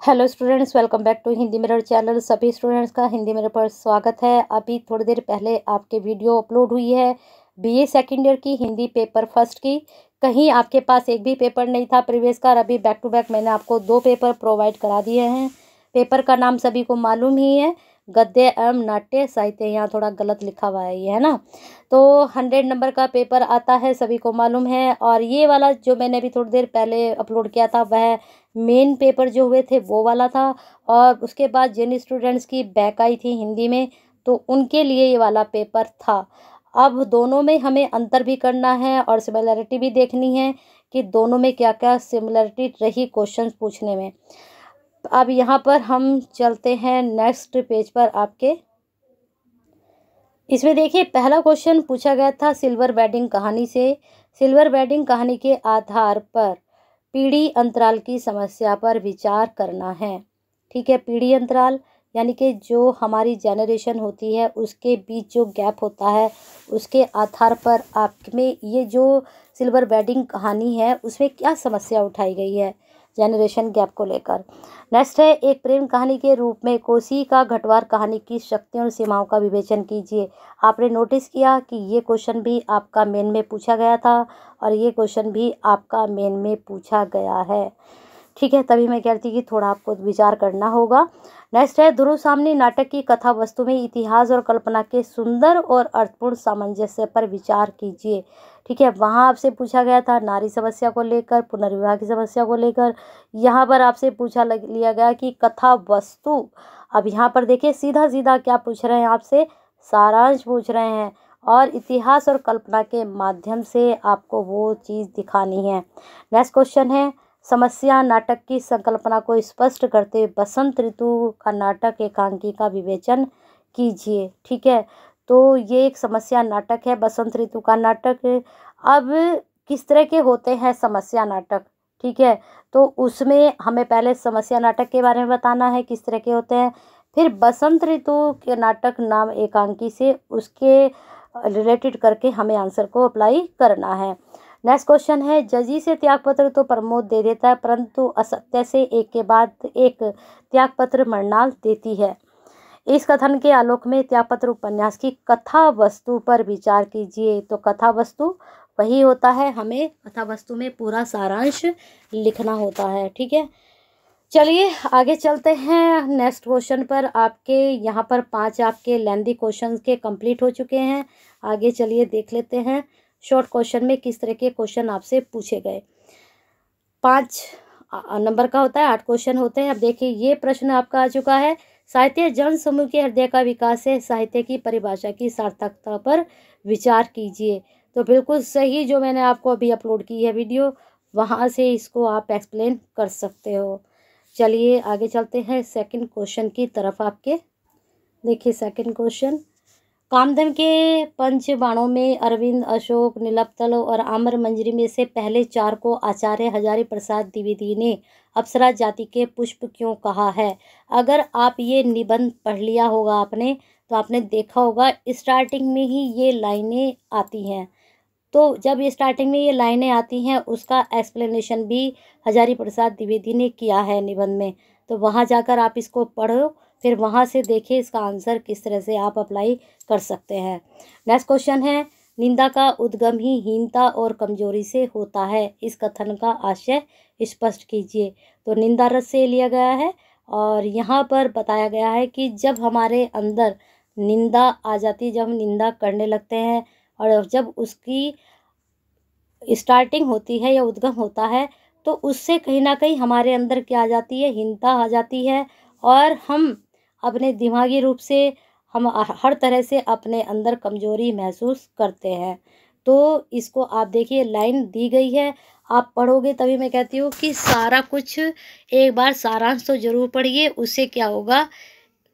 Hello students welcome back to Hindi mirror channel सभी students का Hindi mirror पर स्वागत है। अभी थोड़ी देर पहले आपके वीडियो अपलोड हुई है बीए सेकेंड ईयर की हिंदी पेपर फ़र्स्ट की। कहीं आपके पास एक भी पेपर नहीं था प्रीवियस का अभी बैक टू बैक मैंने आपको दो पेपर प्रोवाइड करा दिए हैं। पेपर का नाम सभी को मालूम ही है। गद्य एवं नाट्य साहित्य, यहाँ थोड़ा गलत लिखा हुआ है ये, है ना? तो हंड्रेड नंबर का पेपर आता है, सभी को मालूम है। और ये वाला जो मैंने अभी थोड़ी देर पहले अपलोड किया था, वह मेन पेपर जो हुए थे, वो वाला था। और उसके बाद जिन स्टूडेंट्स की बैक आई थी हिंदी में तो उनके लिए ये वाला पेपर था। अब दोनों में हमें अंतर भी करना है और सिमिलरिटी भी देखनी है कि दोनों में क्या क्या सिमिलरिटी रही क्वेश्चन पूछने में। अब यहाँ पर हम चलते हैं नेक्स्ट पेज पर आपके। इसमें देखिए, पहला क्वेश्चन पूछा गया था सिल्वर वेडिंग कहानी से। सिल्वर वेडिंग कहानी के आधार पर पीढ़ी अंतराल की समस्या पर विचार करना है। ठीक है, पीढ़ी अंतराल, यानी कि जो हमारी जनरेशन होती है, उसके बीच जो गैप होता है, उसके आधार पर आप में ये जो सिल्वर वेडिंग कहानी है, उसमें क्या समस्या उठाई गई है? जनरेशन गैप को लेकर। नेक्स्ट है, एक प्रेम कहानी के रूप में कोसी का घटवार कहानी की शक्तियों और सीमाओं का विवेचन कीजिए। आपने नोटिस किया कि ये क्वेश्चन भी आपका मेन में पूछा गया था और ये क्वेश्चन भी आपका मेन में पूछा गया है। ठीक है, तभी मैं कहती कि थोड़ा आपको विचार करना होगा। नेक्स्ट है ध्रुव सामने नाटक की कथा वस्तु में इतिहास और कल्पना के सुंदर और अर्थपूर्ण सामंजस्य पर विचार कीजिए। ठीक है, वहाँ आपसे पूछा गया था नारी समस्या को लेकर, पुनर्विवाह की समस्या को लेकर। यहाँ पर आपसे पूछा लग, लिया गया कि कथा वस्तु अब यहाँ पर देखिए सीधा सीधा क्या पूछ रहे हैं आपसे? सारांश पूछ रहे हैं और इतिहास और कल्पना के माध्यम से आपको वो चीज़ दिखानी है। नेक्स्ट क्वेश्चन है समस्या नाटक की संकल्पना को स्पष्ट करते हुए बसंत ऋतु का नाटक एकांकी का विवेचन कीजिए, ठीक है? तो ये एक समस्या नाटक है, बसंत ऋतु का नाटक। अब किस तरह के होते हैं समस्या नाटक, ठीक है? तो उसमें हमें पहले समस्या नाटक के बारे में बताना है, किस तरह के होते हैं। फिर बसंत ऋतु के नाटक नाम एकांकी से उसके रिलेटेड करके हमें आंसर को अप्लाई करना है। नेक्स्ट क्वेश्चन है, जजी से त्यागपत्र तो प्रमोद दे देता है, परंतु असत्य से एक के बाद एक त्यागपत्र मरणाल देती है। इस कथन के आलोक में त्यागपत्र उपन्यास की कथा वस्तु पर विचार कीजिए। तो कथा वस्तु वही होता है, हमें कथा वस्तु में पूरा सारांश लिखना होता है, ठीक है? चलिए, आगे चलते हैं। नेक्स्ट क्वेश्चन पर आपके, यहाँ पर पाँच आपके लेंदी क्वेश्चन के कंप्लीट हो चुके हैं। आगे चलिए देख लेते हैं। शॉर्ट क्वेश्चन में किस तरह के क्वेश्चन आपसे पूछे गए? पाँच नंबर का होता है, आठ क्वेश्चन होते हैं। अब देखिए, ये प्रश्न आपका आ चुका है। साहित्य जन समूह के हृदय का विकास है। साहित्य की परिभाषा की सार्थकता पर विचार कीजिए। तो बिल्कुल सही जो मैंने आपको अभी अपलोड की है वीडियो, वहाँ से इसको आप एक्सप्लेन कर सकते हो। चलिए, आगे चलते हैं। सेकंड क्वेश्चन की तरफ़ आपके। देखिए, सेकंड क्वेश्चन। कामधन के पंच बाणों में अरविंद, अशोक, नीलपतल और आमर मंजरी में से पहले चार को आचार्य हजारी प्रसाद द्विवेदी ने अप्सरा जाति के पुष्प क्यों कहा है? अगर आप ये निबंध पढ़ लिया होगा आपने तो आपने देखा होगा स्टार्टिंग में ही ये लाइनें आती हैं। तो जब स्टार्टिंग में ये लाइनें आती हैं, उसका एक्सप्लेनेशन भी हजारी प्रसाद द्विवेदी ने किया है निबंध में। तो वहाँ जाकर आप इसको पढ़ो फिर वहाँ से देखिए इसका आंसर किस तरह से आप अप्लाई कर सकते हैं। नेक्स्ट क्वेश्चन है, निंदा का उद्गम ही हीनता और कमज़ोरी से होता है। इस कथन का आशय स्पष्ट कीजिए। तो निंदा रस से लिया गया है और यहाँ पर बताया गया है कि जब हमारे अंदर निंदा आ जाती है, जब हम निंदा करने लगते हैं और जब उसकी स्टार्टिंग होती है या उद्गम होता है तो उससे कहीं ना कहीं हमारे अंदर क्या आ जाती है? हिंता आ जाती है और हम अपने दिमागी रूप से हम हर तरह से अपने अंदर कमज़ोरी महसूस करते हैं। तो इसको आप देखिए, लाइन दी गई है। आप पढ़ोगे तभी मैं कहती हूँ कि सारा कुछ एक बार सारांश तो ज़रूर पढ़िए, उससे क्या होगा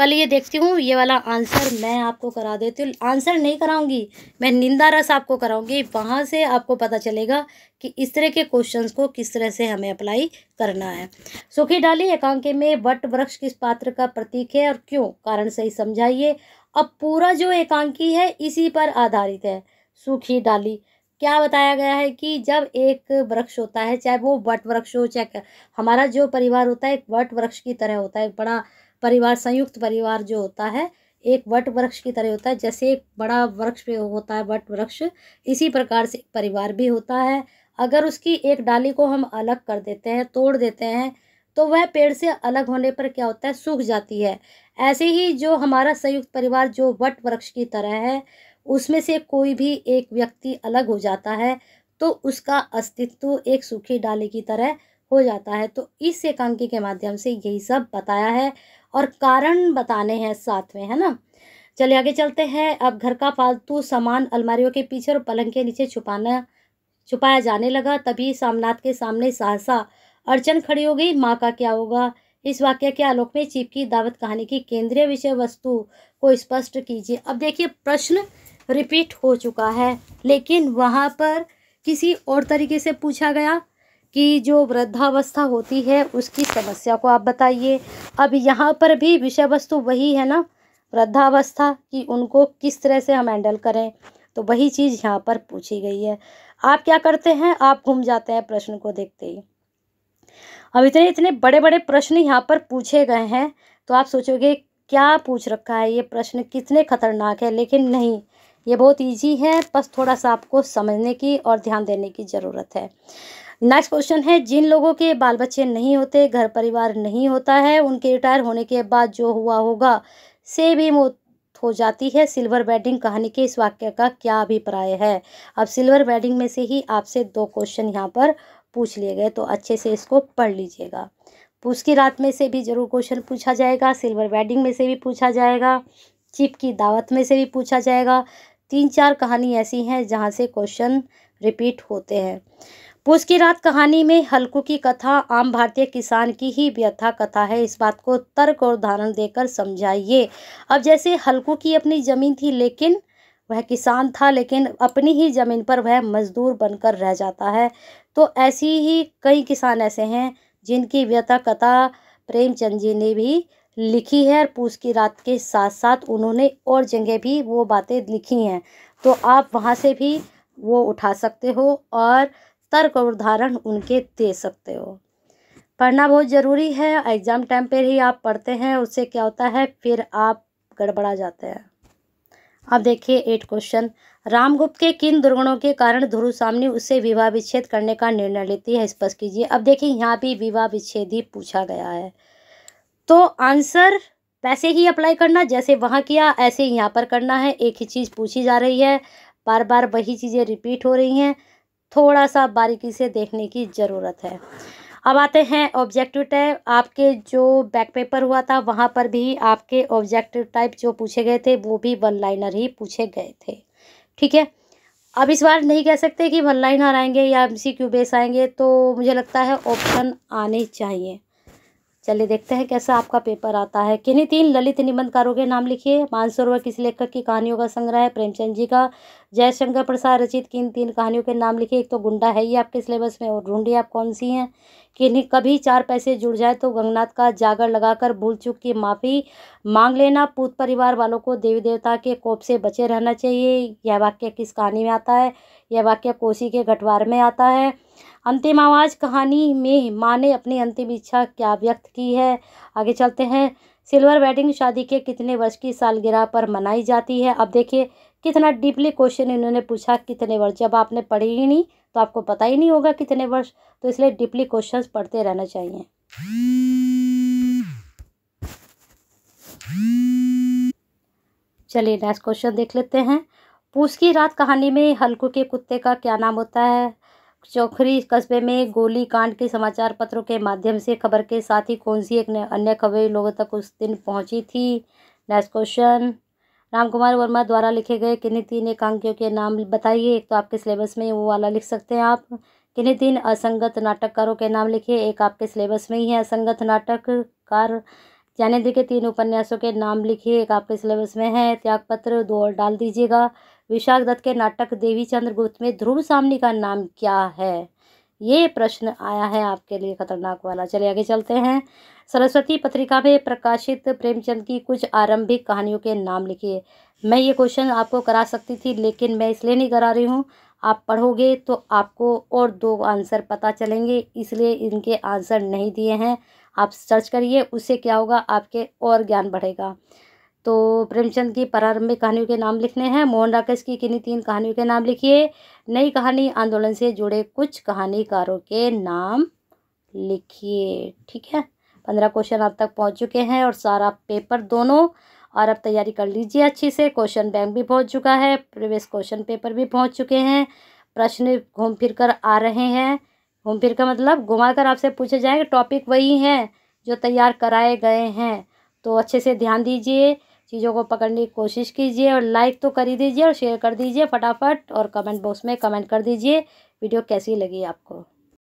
कल ये देखती हूँ, ये वाला आंसर मैं आपको करा देती हूँ। आंसर नहीं कराऊँगी, मैं निंदा रस आपको कराऊँगी। वहाँ से आपको पता चलेगा कि इस तरह के क्वेश्चंस को किस तरह से हमें अप्लाई करना है। सुखी डाली, एकांके में वट वृक्ष किस पात्र का प्रतीक है और क्यों? कारण सही समझाइए। अब पूरा जो एकांकी है, इसी पर आधारित है। सूखी डाली, क्या बताया गया है कि जब एक वृक्ष होता है, चाहे वो वट वृक्ष हो, चाहे हमारा जो परिवार होता है, एक वट वृक्ष की तरह होता है। बड़ा परिवार, संयुक्त परिवार जो होता है, एक वट वृक्ष की तरह होता है। जैसे एक बड़ा वृक्ष होता है वट वृक्ष, इसी प्रकार से परिवार भी होता है। अगर उसकी एक डाली को हम अलग कर देते हैं, तोड़ देते हैं तो वह पेड़ से अलग होने पर क्या होता है? सूख जाती है। ऐसे ही जो हमारा संयुक्त परिवार जो वट वृक्ष की तरह है, उसमें से कोई भी एक व्यक्ति अलग हो जाता है तो उसका अस्तित्व एक सूखी डाली की तरह हो जाता है। तो इस एकांकी के माध्यम से यही सब बताया है। और कारण बताने हैं साथ में, है ना? चलिए आगे चलते हैं। अब घर का फालतू सामान अलमारियों के पीछे और पलंग के नीचे छुपाना, छुपाया जाने लगा, तभी सामनाथ के सामने सहसा अड़चन खड़ी हो गई। माँ का क्या होगा? इस वाक्य के आलोक में चीप की दावत कहानी की केंद्रीय विषय वस्तु को स्पष्ट कीजिए। अब देखिए, प्रश्न रिपीट हो चुका है, लेकिन वहाँ पर किसी और तरीके से पूछा गया। कि जो वृद्धावस्था होती है, उसकी समस्या को आप बताइए। अब यहाँ पर भी विषय वस्तु वही है ना, वृद्धावस्था, कि उनको किस तरह से हम हैंडल करें। तो वही चीज़ यहाँ पर पूछी गई है। आप क्या करते हैं? आप घूम जाते हैं प्रश्न को देखते ही। अब इतने इतने बड़े बड़े प्रश्न यहाँ पर पूछे गए हैं तो आप सोचोगे, क्या पूछ रखा है ये प्रश्न? कितने खतरनाक है? लेकिन नहीं, ये बहुत इजी है, बस थोड़ा सा आपको समझने की और ध्यान देने की ज़रूरत है। नेक्स्ट क्वेश्चन है, जिन लोगों के बाल बच्चे नहीं होते घर परिवार नहीं होता है, उनके रिटायर होने के बाद जो हुआ होगा, से भी मौत हो जाती है। सिल्वर वेडिंग कहानी के इस वाक्य का क्या अभिप्राय है? अब सिल्वर वेडिंग में से ही आपसे दो क्वेश्चन यहाँ पर पूछ लिए गए तो अच्छे से इसको पढ़ लीजिएगा। पूछ की रात में से भी ज़रूर क्वेश्चन पूछा जाएगा सिल्वर वेडिंग में से भी पूछा जाएगा चिप की दावत में से भी पूछा जाएगा। तीन चार कहानी ऐसी हैं जहाँ से क्वेश्चन रिपीट होते हैं। पूछ की रात कहानी में हल्कू की कथा, आम भारतीय किसान की ही व्यथा कथा है। इस बात को तर्क और उदाहरण देकर समझाइए। अब जैसे हल्कू की अपनी ज़मीन थी, लेकिन वह किसान था, लेकिन अपनी ही ज़मीन पर वह मज़दूर बनकर रह जाता है। तो ऐसी ही कई किसान ऐसे हैं, जिनकी व्यथा कथा प्रेमचंद जी ने भी लिखी है और पूछ की रात के साथ साथ उन्होंने और जगह भी वो बातें लिखी हैं। तो आप वहाँ से भी वो उठा सकते हो और तर्क और उदाहरण उनके दे सकते हो। पढ़ना बहुत ज़रूरी है एग्ज़ाम टाइम पर ही आप पढ़ते हैं, उससे क्या होता है, फिर आप गड़बड़ा जाते हैं। अब देखिए एट क्वेश्चन रामगुप्त के किन दुर्गुणों के कारण ध्रुव सामने उससे विवाह विच्छेद करने का निर्णय लेती है, स्पष्ट कीजिए। अब देखिए, यहाँ भी विवाह विच्छेद ही पूछा गया है। तो आंसर वैसे ही अप्लाई करना, जैसे वहाँ किया, ऐसे यहाँ पर करना है। एक ही चीज़ पूछी जा रही है बार बार वही चीज़ें रिपीट हो रही हैं। थोड़ा सा बारीकी से देखने की ज़रूरत है। अब आते हैं ऑब्जेक्टिव टाइप। आपके जो बैक पेपर हुआ था, वहाँ पर भी आपके ऑब्जेक्टिव टाइप जो पूछे गए थे, वो भी वन लाइनर ही पूछे गए थे। ठीक है? अब इस बार नहीं कह सकते कि वन लाइनर आएँगे या एम सी क्यू बेस आएँगे तो मुझे लगता है ऑप्शन आने चाहिए। चलिए देखते हैं कैसा आपका पेपर आता है। किन्हीं तीन ललित निबंधकारों के नाम लिखिए। मानसरोवर किस लेखक की कहानियों का संग्रह है। प्रेमचंद जी का, जयशंकर प्रसाद रचित किन तीन कहानियों के नाम लिखिए। एक तो गुंडा है ही आपके सिलेबस में और ढूंढिए आप कौन सी हैं। किन्हीं कभी चार पैसे जुड़ जाए तो गंगनाथ का जागर लगाकर भूल चूक की माफ़ी मांग लेना। पूत परिवार वालों को देवी देवता के कोप से बचे रहना चाहिए। यह वाक्य किस कहानी में आता है? यह वाक्य कोसी के घटवार में आता है। अंतिम आवाज़ कहानी में माँ ने अपनी अंतिम इच्छा क्या व्यक्त की है? आगे चलते हैं। सिल्वर वेडिंग शादी के कितने वर्ष की सालगिरह पर मनाई जाती है? अब देखिए, कितना डीपली क्वेश्चन इन्होंने पूछा, कितने वर्ष? जब आपने पढ़ी ही नहीं तो आपको पता ही नहीं होगा कितने वर्ष। तो इसलिए डीपली क्वेश्चंस पढ़ते रहना चाहिए। चलिए, नेक्स्ट क्वेश्चन देख लेते हैं। पूछ की रात कहानी में हल्कू के कुत्ते का क्या नाम होता है? चौखरी कस्बे में गोली कांड के समाचार पत्रों के माध्यम से खबर के साथ ही कौन सी एक अन्य खबरें लोगों तक उस दिन पहुँची थी? नेक्स्ट क्वेश्चन राम कुमार वर्मा द्वारा लिखे गए किन्हीं तीन एकांकियों के नाम बताइए? एक तो आपके सिलेबस में वो वाला लिख सकते हैं आप। किन्हीं तीन असंगत नाटककारों के नाम लिखिए? एक आपके सिलेबस में ही है असंगत नाटककार। ज्ञानेन्द्र के तीन उपन्यासों के नाम लिखिए? एक आपके सिलेबस में है। त्यागपत्र, दो और डाल दीजिएगा। विशाख दत्त के नाटक देवी चंद्रगुप्त में ध्रुव सामनी का नाम क्या है? ये प्रश्न आया है आपके लिए खतरनाक वाला। चलिए आगे चलते हैं। सरस्वती पत्रिका में प्रकाशित प्रेमचंद की कुछ आरंभिक कहानियों के नाम लिखिए। मैं ये क्वेश्चन आपको करा सकती थी, लेकिन मैं इसलिए नहीं करा रही हूँ। आप पढ़ोगे तो आपको और दो आंसर पता चलेंगे, इसलिए इनके आंसर नहीं दिए हैं। आप सर्च करिए, उससे क्या होगा, आपके और ज्ञान बढ़ेगा। तो प्रेमचंद की प्रारंभिक कहानियों के नाम लिखने हैं। मोहन राकेश की किन्हीं तीन कहानियों के नाम लिखिए। नई कहानी आंदोलन से जुड़े कुछ कहानीकारों के नाम लिखिए। ठीक है? पंद्रह क्वेश्चन अब तक पहुँच चुके हैं और सारा पेपर दोनों। और अब तैयारी कर लीजिए अच्छी से। क्वेश्चन बैंक भी पहुँच चुका है। प्रीवियस क्वेश्चन पेपर भी पहुँच चुके हैं। प्रश्न घूम फिर कर आ रहे हैं। घूम फिर का मतलब घुमा कर आपसे पूछे जाएँगे टॉपिक वही हैं जो तैयार कराए गए हैं। तो अच्छे से ध्यान दीजिए। चीज़ों को पकड़ने की कोशिश कीजिए और लाइक तो कर ही दीजिए और शेयर कर दीजिए फटाफट और कमेंट बॉक्स में कमेंट कर दीजिए। वीडियो कैसी लगी आपको?